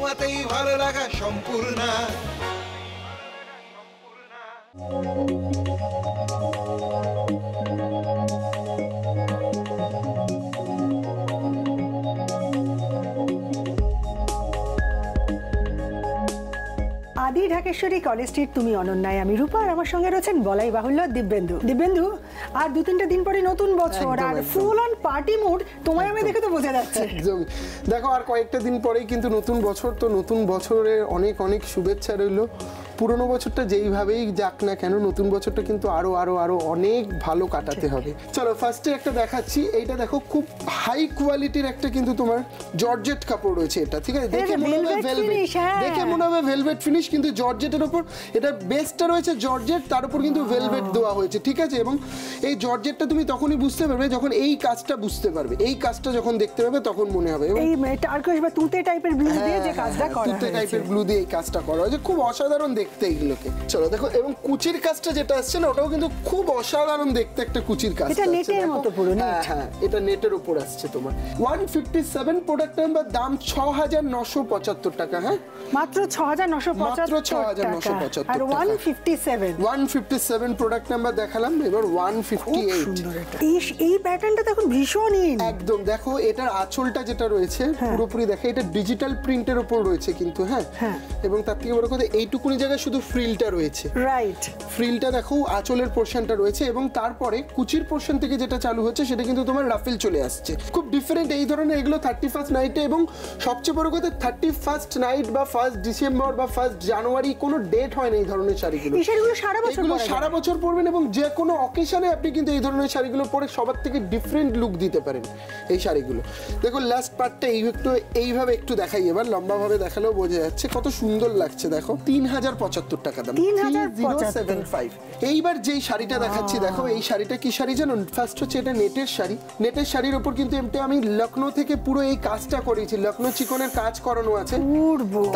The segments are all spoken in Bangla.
ছোঁয়াতেই ভালো লাগা সম্পূর্ণা। ঢাকেশ্বরী কলেজ স্ট্রিট তুমি অনন্যায় আমি রূপা আর আমার সঙ্গে রয়েছেন বলাই বাহুল্য দিব্যেন্দু। দিব্যেন্দু আর দু তিনটা দিন পরে নতুন বছর আর ফুল অন পার্টি মুড তোমায় আমি দেখে তো বোঝা যাচ্ছে। দেখো আর কয়েকটা দিন পরেই কিন্তু নতুন বছর তো নতুন বছরের অনেক অনেক শুভেচ্ছা রইল। পুরনো বছরটা যেইভাবেই যাক না কেন নতুন বছরটা কিন্তু আরও আরও আরও অনেক ভালো কাটাতে হবে। চলো ফার্স্টে একটা দেখাচ্ছি। এইটা দেখো খুব হাই কোয়ালিটির একটা কিন্তু তোমার জর্জেট কাপড় রয়েছে এটা ঠিক আছে? দেখে মনে হবে ভেলভেট হ্যাঁ। দেখে মনে হবে ভেলভেট ফিনিশ কিন্তু জর্জেটের উপর এটা বেসটা রয়েছে জর্জেট তার উপর কিন্তু ভেলভেট দেওয়া হয়েছে ঠিক আছে? এবং এই জর্জেটটা তুমি তখনই বুঝতে পারবে যখন এই কাজটা বুঝতে পারবে। এই কাজটা যখন দেখতে পাবে তখন মনে হবে। এই টার্কোশ বা তুঁতে টাইপের ব্লু দিয়ে যে কাজটা করা তুতে টাইপের ব্লু দিয়ে এই কাজটা করা হয়েছে। খুব অসাধারণ দেখতে। এইগুলোকে চলো দেখো এবং কুচির কাজটা যেটা আসছে না ওটাও কিন্তু খুব অসাধারণ দেখতে একটা কুচির কাজ এটা নেটের মতো পুরো। হ্যাঁ হ্যাঁ এটা নেটের উপর আসছে তোমার। One fifty seven product number দাম ছ হাজার নশো পঁচাত্তর টাকা হ্যাঁ? মাত্র ছ হাজার নশো মাত্র 6,975 আর টাকা। One fifty seven one fifty seven product number দেখালাম এবার ওয়ান ফিফটি খুব এইট সুন্দর এটা। এই এই প্যাটার্নটা এখন ভীষণ ইন একদম দেখো এটার আঁচলটা যেটা রয়েছে পুরোপুরি দেখো এটা ডিজিটাল প্রিন্টের উপর রয়েছে কিন্তু হ্যাঁ? হ্যাঁ। এবং তার থেকে বড় কথা এইটুকুনি জায়গায় শুধু ফ্রিলটা রয়েছে। রাইট ফ্রিলটা দেখো আঁচলের পোর্শনটা রয়েছে এবং তারপরে কুচির পোর্শন থেকে যেটা চালু হচ্ছে সেটা কিন্তু তোমার রাফেল চলে আসছে। খুব ডিফারেন্ট এই ধরনের এগুলো থার্টি ফার্স্ট নাইটে এবং সবচেয়ে বড় কথা থার্টি ফার্স্ট নাইট বা ফার্স্ট ডিসেম্বর বা ফার্স্ট জানুয়ারি কোনো ডেট হয় না এই ধরনের শাড়িগুলো। শাড়িগুলো সারা বছর এগুলো সারা বছর পরবেন এবং যে কোনো অকেশনে আপনি কিন্তু এই ধরনের শাড়িগুলো পরে সবার থেকে ডিফারেন্ট লুক দিতে পারেন এই শাড়িগুলো। দেখো লাস্ট পার্টটা এই একটু এইভাবে একটু দেখাই এবার লম্বাভাবে দেখালেও বোঝা যাচ্ছে কত সুন্দর লাগছে দেখো। তিন হাজার পঁচাত্তর টাকা দাম। এইবার যেই শাড়িটা দেখাচ্ছি দেখো এই শাড়িটা কি শাড়ি জানো? ফার্স্ট হচ্ছে এটা নেটের শাড়ি। নেটের শাড়ির ওপর কিন্তু এমটা আমি লখনৌ থেকে পুরো এই কাজটা করেছি। লখনৌ চিকনের কাজ করানো আছে।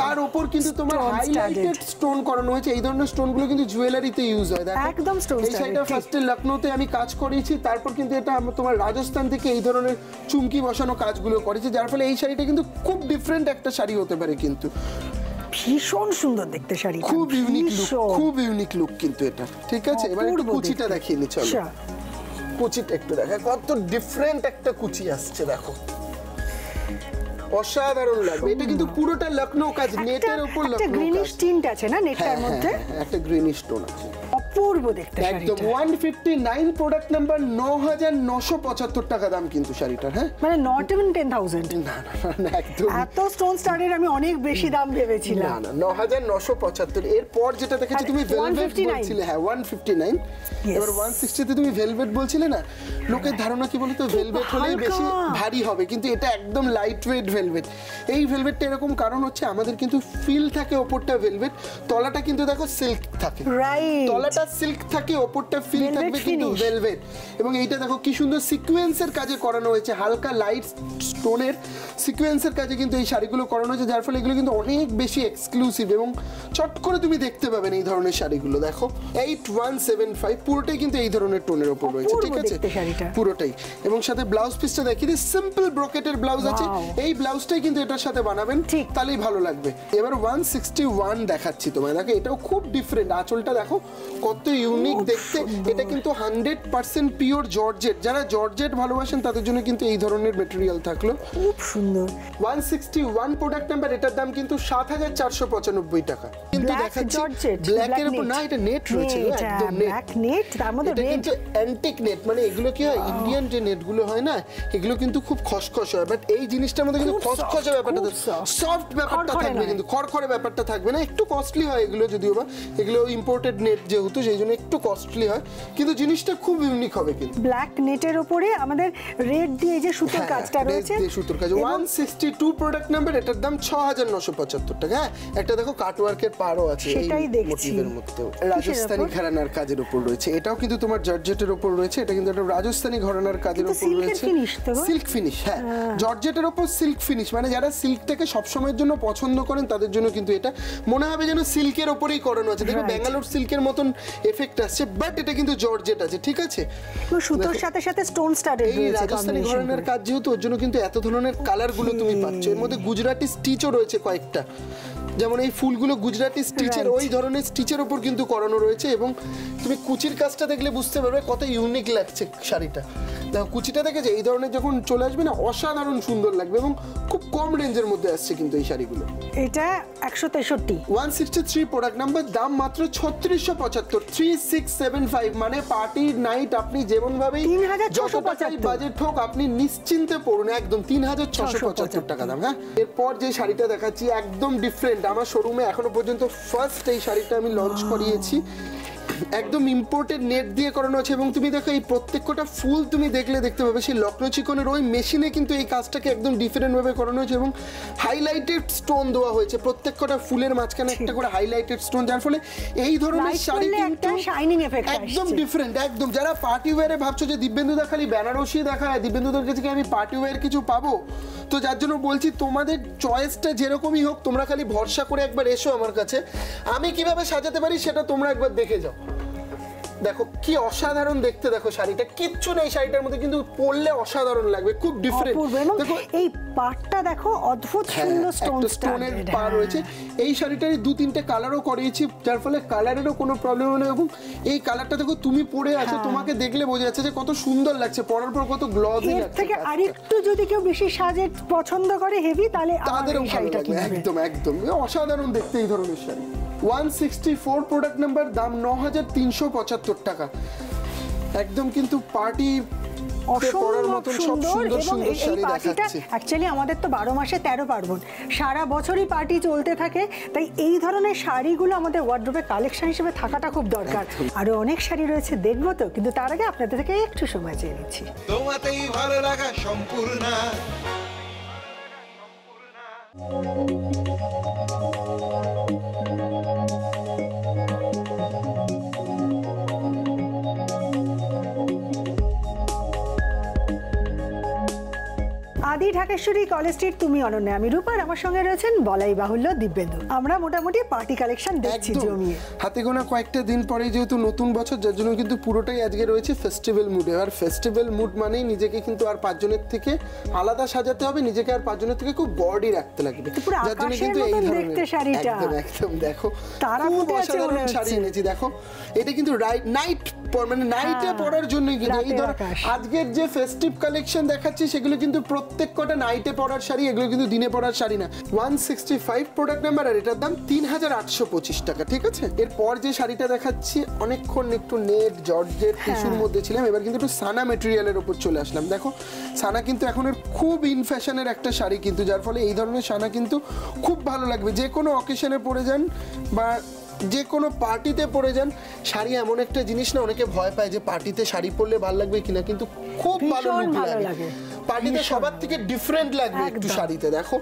তার ওপর কিন্তু তোমার হাইলাইটেড স্টোন করানো হয়েছে। এই ধরনের স্টোনগুলো কিন্তু জুয়েলারিতে ইউজ হয়। দেখো একদম স্টোন এই শাড়িটা। ফার্স্টে লখনৌতে আমি কাজ করেছি। তারপর কিন্তু এটা তোমার রাজস্থান থেকে এই ধরনের চুমকি বসানো কাজগুলো করেছি। যার ফলে এই শাড়িটা কিন্তু খুব ডিফারেন্ট একটা শাড়ি হতে পারে কিন্তু। ভীষণ সুন্দর দেখতে শাড়ি খুব ইউনিক লুক খুব ইউনিক লুক কিন্তু এটা ঠিক আছে? এবার একটু কুচিটা দেখিয়ে নি চলো। আচ্ছা। কুচিটা একটু দেখা কত ডিফারেন্ট একটা কুচি আসছে দেখো। অসাধারণ লাগবে এটা কিন্তু পুরোটা লখনৌ কাজ নেটের উপর একটা লখনৌ গ্রিনিশ টিন্ট আছে না হ্যাঁ নেটটার হ্যাঁ মধ্যে? হ্যাঁ, একটা গ্রিনিশ টোন আছে। অপূর্ব দেখতে একদম one fifty nine product number ন হাজার নশো পঁচাত্তর টাকা দাম কিন্তু শাড়িটার হ্যাঁ? মানে নট ইভেন টেন থাউজেন্ড না না, একদম। এত স্টোন স্টারের আমি অনেক বেশি দাম ভেবেছিলাম। না ন হাজার নশো পঁচাত্তর। এরপর যেটা দেখেছি তুমি ভেলভেট বলছিলে হ্যাঁ ওয়ান ফিফটি নাইন. এবার ওয়ান সিক্সটিতে তুমি ভেলভেট বলছিলে না? লোকের ধারণা কি বলতো? ভেলভেট হালকা। বেশি ভারী হবে কিন্তু এটা একদম লাইট ওয়েট ভেলভেট এই ভেলভেটটা এরকম কারণ হচ্ছে আমাদের কিন্তু ফিল থাকে ওপরটা ভেলভেট তলাটা কিন্তু দেখো সিল্ক থাকে। রাইট তলাটা সিল্ক থাকে ওপরটা ফিল থাকবে কিন্তু ভেলভেট এবং এইটা দেখো কি সুন্দর সিকোয়েন্সের কাজে করানো হয়েছে হালকা লাইট স্টোনের সিকোয়েন্সের কাজে কিন্তু এই শাড়িগুলো করানো হয়েছে যার ফলে এগুলো কিন্তু অনেক বেশি এক্সক্লুসিভ এবং চট করে তুমি দেখতে পাবেন এই ধরনের শাড়িগুলো দেখো। এইট ওয়ান সেভেন ফাইভ পুরোটাই কিন্তু এই ধরনের টোনের ওপর রয়েছে ঠিক আছে? পুরোটাই। এবং সাথে ব্লাউজ পিসটা দেখিয়ে দিই সিম্পল ব্রোকেটের ব্লাউজ আছে। এই ব্লাউজটাই কিন্তু এটার সাথে বানাবেন। তাহলেই ভালো লাগবে। এবার ওয়ান সিক্সটি ওয়ান দেখাচ্ছি তোমায়। দেখো এটাও খুব ডিফারেন্ট আঁচলটা দেখো কত ইউনিক খুব দেখতে। এটা কিন্তু হান্ড্রেড পার্সেন্ট পিওর জর্জেট যারা জর্জেট ভালোবাসেন তাদের জন্য কিন্তু এই ধরনের মেটেরিয়াল থাকল। খুব সুন্দর। One sixty one product number এটার দাম কিন্তু সাত হাজার চারশো পঁচানব্বই টাকা। কিন্তু Black দেখাচ্ছি georgette, ব্ল্যাকের উপর না এটা নেট রয়েছে একদম হ্যাঁ, নেট তার মধ্যে এটা কিন্তু অ্যান্টিক নেট মানে এগুলো কি হয় ইন্ডিয়ান যে নেটগুলো হয় না এগুলো কিন্তু খুব খসখস হয়। বাট এই জিনিসটার মধ্যে কিন্তু খসখসে ব্যাপারটা সফট ব্যাপারটা থাকবে নয়। কিন্তু খড়খড়ে ব্যাপারটা থাকবে না একটু কস্টলি হয় এগুলো যদিও বা। এগুলো ইম্পোর্টেড নেট যেহেতু সেই জন্য একটু কস্টলি হয় কিন্তু জিনিসটা খুব ইউনিক হবে কিন্তু। ব্ল্যাক নেটের উপরে আমাদের রেড দিয়ে যে সুতোর হ্যাঁ, কাজটা রয়েছে দিয়ে সুতোর কাজ। এবং one sixty two product number এটার দাম ছ হাজার নশো পঁচাত্তর টাকা। হ্যাঁ একটা দেখো কাটওয়ার্কের পারও আছে সেটাই দেখছি। মোটিভের মধ্যে। রাজস্থানী? ঘরানার কাজের উপর রয়েছে। এটাও কিন্তু তোমার জর্জেটের উপর রয়েছে। এটা কিন্তু একটা রাজস্থানী ঘরানার কাজের উপর রয়েছে? সিল্ক ফিনিশ হ্যাঁ। জর্জেটের উপর সিল্ক ফিনিশ মানে যারা সিল্কটাকে সবসময়ের জন্য পছন্দ করেন তাদের জন্য কিন্তু এটা। মনে হবে যেন সিল্কের ওপরেই করানো আছে। দেখো ব্যাঙ্গালোর সিল্কের মতন এফেক্ট আসছে বাট এটা কিন্তু জর্জেট আছে ঠিক আছে? সুতোর সাথে সাথে স্টোন স্টার্টেড এই রাজস্থানি ঘরানার কাজ যেহেতু ওর জন্য কিন্তু এত ধরনের কালারগুলো তুমি পাচ্ছ। এর মধ্যে গুজরাটি স্টিচও রয়েছে কয়েকটা। যেমন এই ফুলগুলো গুজরাটি স্টিচের ওই ধরনের স্টিচের ওপর কিন্তু করানো রয়েছে এবং তুমি কুচির কাজটা দেখলে বুঝতে পারবে কত ইউনিক লাগছে শাড়িটা। দেখো কুচিটা দেখেছে? এই ধরনের যখন চলে আসবে না অসাধারণ সুন্দর লাগবে এবং খুব কম রেঞ্জের মধ্যে আসছে কিন্তু এই শাড়িগুলো। এটা একশো তেষট্টি। One sixty three product number দাম মাত্র ছত্রিশশো পঁচাত্তর থ্রি সিক্স সেভেন ফাইভ মানে পার্টি নাইট আপনি যেমন ভাবেই 3675 বাজেট হোক আপনি নিশ্চিন্তে পড়ুন একদম তিন হাজার ছশো পঁচাত্তর টাকা দাম হ্যাঁ? এরপর যে শাড়িটা দেখাচ্ছি একদম ডিফারেন্ট আমার শোরুমে এখনও পর্যন্ত ফার্স্ট এই শাড়িটা আমি লঞ্চ করিয়েছি। একদম ইম্পোর্টেড নেট দিয়ে করানো আছে এবং তুমি দেখো এই প্রত্যেকটা ফুল তুমি দেখলে দেখতে পাবে। সেই লক্ষ্ণৌ চিকনের ওই মেশিনে কিন্তু এই কাজটাকে একদম ডিফারেন্ট ভাবে করানো হয়েছে এবং হাইলাইটেড স্টোন দেওয়া হয়েছে। প্রত্যেকটা ফুলের মাঝখানে একটা করে হাইলাইটেড স্টোন যার ফলে এই ধরনের শাড়ি কিন্তু একদম ডিফারেন্ট একদম। যারা পার্টি ওয়্যারে ভাবছ যে দিব্যেন্দুদা খালি বেনারসি দেখায় দিব্যেন্দুদের কাছে আমি পার্টি ওয়্যার কিছু পাবো? তো যার জন্য বলছি তোমাদের চয়েসটা যেরকমই হোক তোমরা খালি ভরসা করে একবার এসো আমার কাছে। আমি কীভাবে সাজাতে পারি সেটা তোমরা একবার দেখে যাও। দেখো কি অসাধারণ দেখতে দেখো শাড়িটা। কিচ্ছু নেই শাড়িটার মধ্যে কিন্তু পরলে অসাধারণ লাগবে খুব ডিফারেন্ট দেখো এই পাটটা দেখো অদ্ভুত হ্যাঁ, সুন্দর স্টোন স্টোনের পা রয়েছে। এই শাড়িটারই দু তিনটে কালারও করিয়েছি যার ফলে কালারেরও কোনো প্রবলেম নেই এবং এই কালারটা দেখো তুমি পরে আছো হ্যাঁ। তোমাকে দেখলে বোঝা যাচ্ছে যে কত সুন্দর লাগছে পরার পর কত গ্লজি এর লাগছে। থেকে কাজটা। আরেকটু যদি কেউ বেশি সাজে পছন্দ করে হেভি তাহলে ভালো শাড়িটা কিনবে। একদম একদম। অসাধারণ দেখতে এই ধরনের sari. One sixty four product number দাম ন হাজার তিনশো পঁচাত্তর টাকা। একদম কিন্তু পার্টি আমাদের তো বারো মাসে তেরো পার্বণ। সারা বছরই পার্টি চলতে থাকে তাই এই ধরনের শাড়িগুলো আমাদের ওয়ার্ড্রোবে কালেকশন হিসেবে থাকাটা খুব দরকার। আরও অনেক শাড়ি রয়েছে দেখব তো কিন্তু তার আগে আপনাদের থেকে একটু সময় চেয়ে নিচ্ছি। তোমাতেই ভালো লাগা সম্পূর্ণ। আদি ঢাকেশ্বরী কলেজ স্ট্রিট তুমি অনন্যা আমি রূপার আমার সঙ্গে রয়েছেন বলাই বাহুল্য দিব্যেন্দু। আমরা মোটামুটি পার্টি কালেকশন দেখছি জমিয়ে। হাতে গোনা কয়েকটা দিন পরে যেহেতু নতুন বছর যার জন্য কিন্তু পুরোটাই আজকে রয়েছে ফেস্টিভ্যাল মুডে আর ফেস্টিভ্যাল মুড মানেই নিজেকে কিন্তু আর পাঁচজনের থেকে আলাদা সাজাতে হবে নিজেকে আর পাঁচজনের থেকে খুব বডি রাখতে লাগবে। যার জন্য কিন্তু এই দেখতে শাড়িটা। একদম দেখো। তারা খুব অসাধারণ শাড়ি এনেছি দেখো। এটা কিন্তু নাইট মানে নাইটে হ্যাঁ, পরার জন্যই কিন্তু এই ধর আজকের যে ফেস্টিভ কালেকশন দেখাচ্ছি সেগুলো কিন্তু প্রত্যেক কটা নাইটে পরার শাড়ি এগুলো কিন্তু দিনে পরার শাড়ি না। One sixty five product number আর এটার দাম তিন হাজার আটশো পঁচিশ টাকা ঠিক আছে? এরপর যে শাড়িটা দেখাচ্ছি অনেকক্ষণ একটু নেট জর্জের টিস্যুর মধ্যে ছিলাম এবার কিন্তু একটু সানা মেটেরিয়ালের উপর চলে আসলাম। দেখো সানা কিন্তু এখন এর খুব ইন ফ্যাশনের একটা শাড়ি কিন্তু যার ফলে এই ধরনের সানা কিন্তু খুব ভালো লাগবে। যে কোনো অকেশনে পরে যান বা যে কোনো পার্টিতে পরে যান শাড়ি এমন একটা জিনিস না অনেকে ভয় পায় যে পার্টিতে শাড়ি পরলে ভালো লাগবে কিনা কিন্তু খুব ভালো লাগে। পার্টিতে সবার থেকে ডিফারেন্ট লাগবে একটু শাড়িতে দেখো।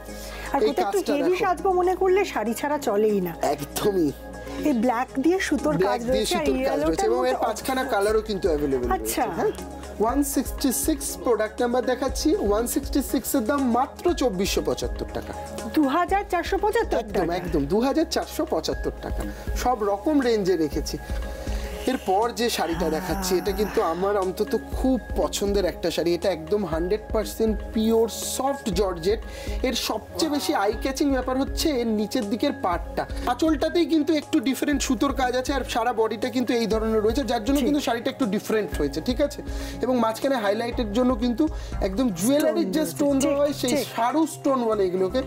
আর কোথাও একটু হেভি সাজবো মনে করলে শাড়ি ছাড়া চলেই না। একদমই। এই ব্ল্যাক দিয়ে সুতোর কাজ রয়েছে আর এবং এর পাঁচখানা কালারও কিন্তু অ্যাভেলেবেল আচ্ছা। সিক্সটি সিক্স প্রোডাক্ট নাম্বার দেখাচ্ছি। ওয়ান সিক্সটি সিক্সের দাম মাত্র চব্বিশশো পঁচাত্তর টাকা। দু হাজার চারশো পঁচাত্তর একদম একদম। দু হাজার চারশো পঁচাত্তর টাকা। সব রকম রেঞ্জে রেখেছি। এরপর যে শাড়িটা দেখাচ্ছি এটা কিন্তু আমার অন্তত খুব পছন্দের একটা শাড়ি। এটা একদম hundred percent pure soft georgette. এর সবচেয়ে বেশি আই ক্যাচিং ব্যাপার হচ্ছে এর নিচের দিকের পার্টটা আঁচলটাতেই কিন্তু একটু ডিফারেন্ট সুতোর কাজ আছে আর সারা বডিটা কিন্তু এই ধরনের রয়েছে যার জন্য কিন্তু শাড়িটা একটু ডিফারেন্ট হয়েছে ঠিক আছে? এবং মাঝখানে হাইলাইটের জন্য কিন্তু একদম জুয়েলারির যে স্টোন দেওয়া হয় সেই সারু স্টোন বলে এগুলোকে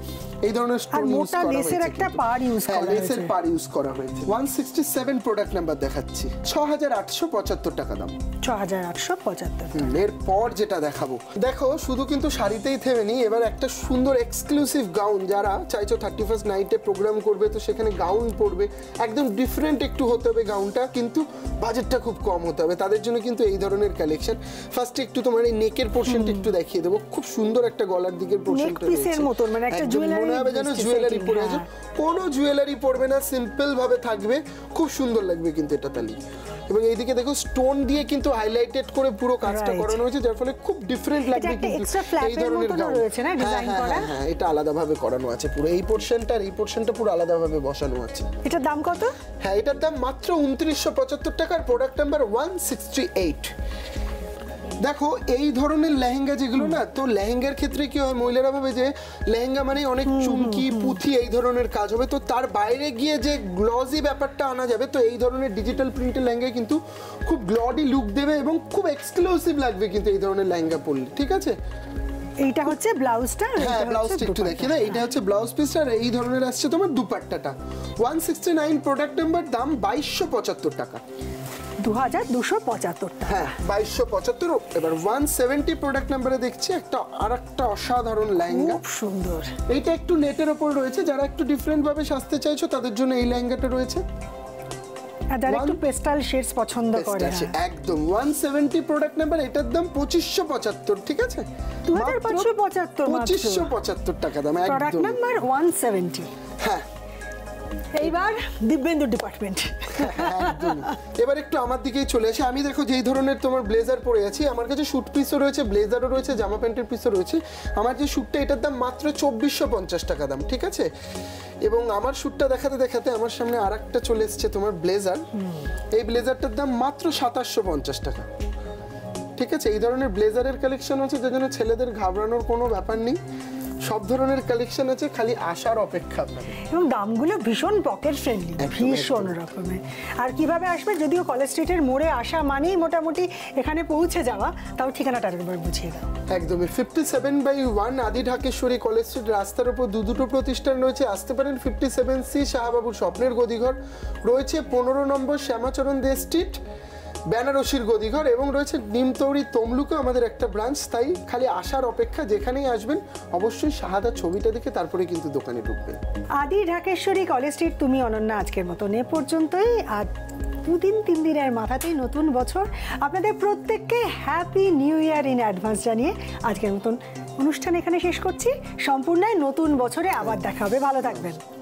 এই ধরনের ইউজ মোটা লেসের একটা। পাড় use হ্যাঁ, করা লেসের। পার ইউজ করা হয়েছে। One sixty seven product number দেখাচ্ছি। ছ হাজার আটশো পঁচাত্তর টাকা দাম। ছ হাজার আটশো পঁচাত্তর এরপর যেটা দেখাবো। দেখো শুধু কিন্তু শাড়িতেই থেমে নি এবার একটা সুন্দর এক্সক্লুসিভ গাউন যারা চাইছো থার্টি ফার্স্ট নাইটে প্রোগ্রাম করবে তো সেখানে গাউন পরবে। একদম ডিফারেন্ট একটু হতে হবে গাউনটা কিন্তু বাজেটটা খুব কম হতে হবে। তাদের জন্য কিন্তু এই ধরনের কালেকশন ফার্স্ট একটু তোমার এই নেকের পোর্শনটা একটু দেখিয়ে দেবো। খুব সুন্দর একটা গলার দিকের পোর্শনটা মতন, মানে একটা jewelry হবে যেন জুয়েলারি পরে আছে। কোনো জুয়েলারি পরবে না সিম্পল ভাবে থাকবে খুব সুন্দর লাগবে কিন্তু এটা তালি। এবং এইদিকে দেখো স্টোন দিয়ে কিন্তু হাইলাইটেড করে পুরো কাজটা করানো হয়েছে যার ফলে খুব ডিফারেন্ট লাগবে কিন্তু এর মতনও gown। রয়েছে না, হ্যাঁ, হ্যাঁ, করা? হ্যাঁ, এটা আলাদাভাবে করানো আছে পুরো। এই পোর্শনটা আর এই পোর্শনটা পুরো আলাদা ভাবে বসানো আছে। এটার দাম কত? হ্যাঁ এটার দাম মাত্র উনত্রিশশো পঁচাত্তর টাকার product number one sixty eight দেখো এই ধরনের লেহেঙ্গা যেগুলো না তো লেহেঙ্গার ক্ষেত্রে কি হয় মহিলারা ভাবে যে লেহেঙ্গা মানে অনেক চুমকি পুঁথি এই ধরনের কাজ হবে। তো তার বাইরে গিয়ে যে গ্লজি ব্যাপারটা আনা যাবে তো এই ধরনের ডিজিটাল প্রিন্টের লেহেঙ্গা কিন্তু খুব গ্লডি লুক দেবে এবং খুব এক্সক্লুসিভ লাগবে কিন্তু এই ধরনের লেহেঙ্গা পরলে ঠিক আছে? এইটা হচ্ছে ব্লাউজটা হ্যাঁ ব্লাউজটা একটু। দেখি না এটা হচ্ছে ব্লাউজ পিস আর এই ধরনের আসছে তোমার দুপাট্টাটা। One sixty nine product number দাম বাইশশো পঁচাত্তর টাকা। দু হাজার দুশো পঁচাত্তর হ্যাঁ বাইশশো পঁচাত্তর। এবার ওয়ান সেভেন্টি প্রোডাক্ট নাম্বারে দেখছি একটা আর একটা অসাধারণ লেহেঙ্গা। খুব সুন্দর। এইটা একটু নেটের ওপর রয়েছে যারা একটু ডিফারেন্ট ভাবে সাজতে চাইছো তাদের জন্য এই লেহেঙ্গাটা রয়েছে। যারা একটু পেস্টাল শেডস পছন্দ করে হ্যাঁ। একদম ওয়ান সেভেন্টি প্রোডাক্ট নাম্বার এটার দাম পঁচিশশো পঁচাত্তর ঠিক আছে? 2575 মাত্র। পঁচিশশো পঁচাত্তর টাকা দাম প্রোডাক্ট নাম্বার ওয়ান সেভেন্টি হ্যাঁ এইবার দিব্যেন্দু ডিপার্টমেন্ট এবার একটু আমার দিকেই চলে আসে। আমি দেখো যেই ধরনের তোমার ব্লেজার পরে আছি, আমার কাছে শুট পিসও রয়েছে ব্লেজারও রয়েছে, জামা প্যান্টের পিসও রয়েছে। আমার যে শ্যুটটা এটার দাম মাত্র চব্বিশশো পঞ্চাশ টাকা দাম, ঠিক আছে? এবং আমার শ্যুটটা দেখাতে দেখাতে আমার সামনে আর একটা চলে এসছে তোমার ব্লেজার এই ব্লেজারটার দাম মাত্র সাতাশশো পঞ্চাশ টাকা। ঠিক আছে? এই ধরনের ব্লেজারের কালেকশন আছে যে ছেলেদের ঘাবড়ানোর কোনো ব্যাপার নেই। সব ধরনের কালেকশন আছে খালি আসার অপেক্ষা আপনাদের। এবং দামগুলো ভীষণ পকেট ফ্রেন্ডলি ভীষণ রকমের। আর কীভাবে আসবে? যদিও কলেজ স্ট্রিটের মোড়ে আসা মানেই মোটামুটি এখানে পৌঁছে যাওয়া তাও ঠিকানাটা একবার বুঝিয়ে দাও। একদমই। ফিফটি সেভেন বাই ওয়ান আদি ঢাকেশ্বরী কলেজ স্ট্রিট রাস্তার উপর দু দুটো প্রতিষ্ঠান রয়েছে। আসতে পারেন ফিফটি সেভেন সি শাহবাবুর স্বপ্নের গদিঘর। রয়েছে পনেরো নম্বর শ্যামাচরণ দে স্ট্রিট বেনারসির গদিঘর এবং রয়েছে নিমতৌড়ি তমলুকে আমাদের একটা ব্রাঞ্চ। তাই খালি আসার অপেক্ষা যেখানেই আসবেন, অবশ্যই শাহাদা ছবিটা দেখে তারপরে কিন্তু দোকানে ঢুকবেন। আদি ঢাকেশ্বরী কলেজ স্ট্রিট, তুমি অনন্যা আজকের মতন এ পর্যন্তই। আর দুদিন, তিন দিনের মাথাতেই নতুন বছর। আপনাদের প্রত্যেককে happy new year in advance জানিয়ে আজকের মতন অনুষ্ঠান এখানে শেষ করছি। সম্পূর্ণ নতুন বছরে আবার দেখা হবে। ভালো থাকবেন।